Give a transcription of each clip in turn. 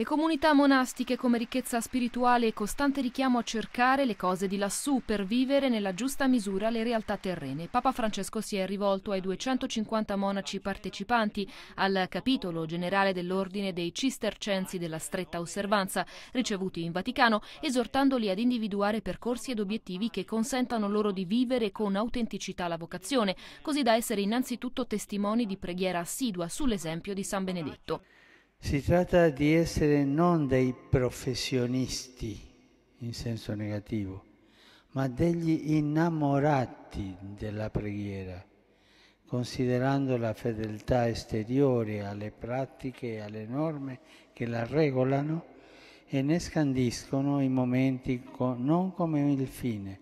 Le comunità monastiche come ricchezza spirituale e costante richiamo a cercare le cose di lassù per vivere nella giusta misura le realtà terrene. Papa Francesco si è rivolto ai 250 monaci partecipanti al capitolo generale dell'Ordine dei Cistercensi della stretta osservanza ricevuti in Vaticano, esortandoli ad individuare percorsi ed obiettivi che consentano loro di vivere con autenticità la vocazione, così da essere innanzitutto testimoni di preghiera assidua sull'esempio di San Benedetto. Si tratta di essere non dei professionisti in senso negativo, ma degli innamorati della preghiera, considerando la fedeltà esteriore alle pratiche e alle norme che la regolano e ne scandiscono i momenti non come il fine,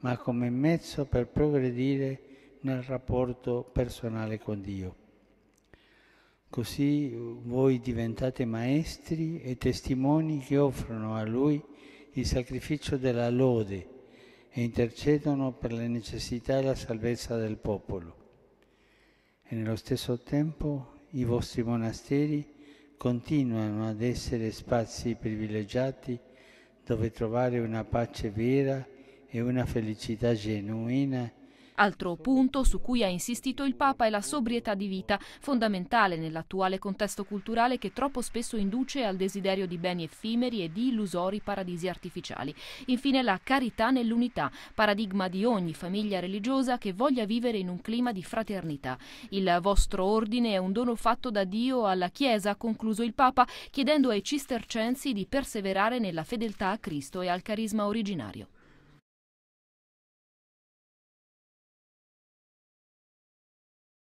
ma come mezzo per progredire nel rapporto personale con Dio. Così voi diventate maestri e testimoni che offrono a Lui il sacrificio della lode e intercedono per le necessità e la salvezza del popolo. E nello stesso tempo i vostri monasteri continuano ad essere spazi privilegiati dove trovare una pace vera e una felicità genuina Altro punto su cui ha insistito il Papa è la sobrietà di vita, fondamentale nell'attuale contesto culturale che troppo spesso induce al desiderio di beni effimeri e di illusori paradisi artificiali. Infine la carità nell'unità, paradigma di ogni famiglia religiosa che voglia vivere in un clima di fraternità. Il vostro ordine è un dono fatto da Dio alla Chiesa, ha concluso il Papa, chiedendo ai cistercensi di perseverare nella fedeltà a Cristo e al carisma originario.